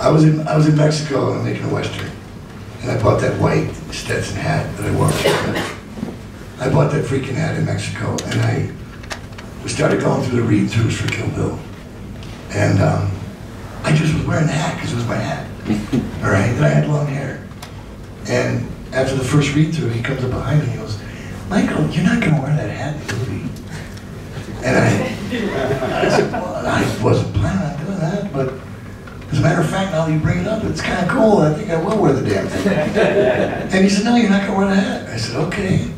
I was in, I was in Mexico and making a Western. And I bought that white Stetson hat that I wore. I bought that freaking hat in Mexico and I we started going through the read-throughs for Kill Bill. And um, I just was wearing the hat because it was my hat. All right, and I had long hair. And after the first read-through, he comes up behind me and he goes, Michael, you're not going to wear that hat in the movie. And I, I said, well, I wasn't planning on doing that, but as a matter of fact, now that you bring it up, it's kind of cool. I think I will wear the damn thing. and he said, no, you're not going to wear the hat. I said, okay.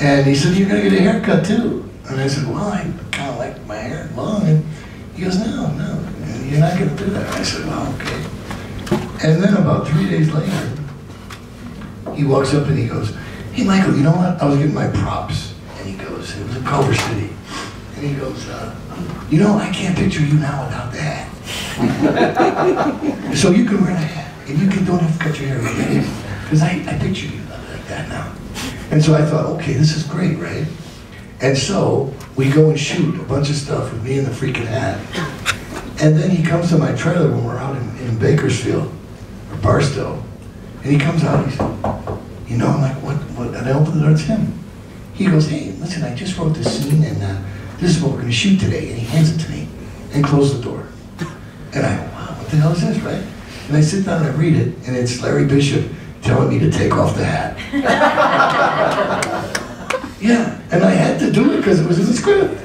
And he said, you're going to get a haircut too. And I said, well, I kind of like my hair long. And he goes, no, no, you're not going to do that. I said, well, okay. And then about three days later, he walks up and he goes, hey, Michael, you know what? I was getting my props. And he goes, it was in Culver City. And he goes, uh, you know, I can't picture you now without the hat. so you can wear the hat, and you can don't have to cut your hair because I, I picture you like that now. And so I thought, okay, this is great, right? And so we go and shoot a bunch of stuff with me in the freaking hat. And then he comes to my trailer when we're out in, in Bakersfield or Barstow. And he comes out, he said, you know, I'm like, what, what? And I open the door, it's him. He goes, hey, listen, I just wrote this scene and uh, this is what we're gonna shoot today. And he hands it to me and closes the door. And I go, wow, what the hell is this, right? And I sit down and I read it, and it's Larry Bishop telling me to take off the hat. yeah, and I had to do it because it was in the script.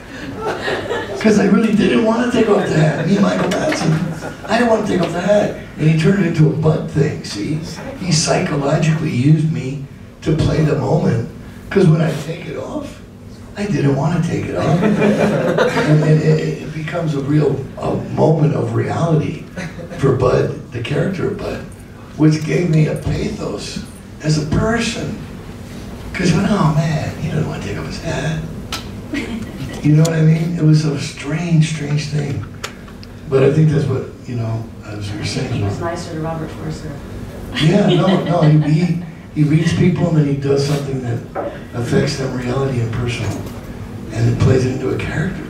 Because I really didn't want to take off the hat. Me and Michael Madsen, I didn't want to take off the hat. And he turned it into a butt thing, see? He psychologically used me to play the moment. Because when I take it off, I didn't want to take it off. and it, it, it, becomes a real a moment of reality for Budd, the character of Budd, which gave me a pathos as a person. Because when, oh man, he doesn't want to take off his hat. You know what I mean? It was a strange, strange thing. But I think that's what, you know, as you were saying. He was uh, nicer to Robert Forster. Yeah, no, no, he, he, he reads people and then he does something that affects them reality and personal. And it plays it into a character.